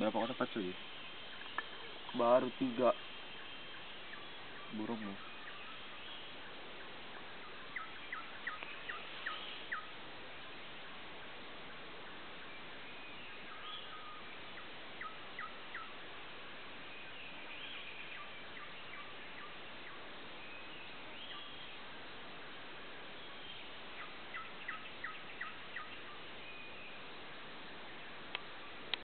Berapa kotak pacu ya? baru tiga. Burung loh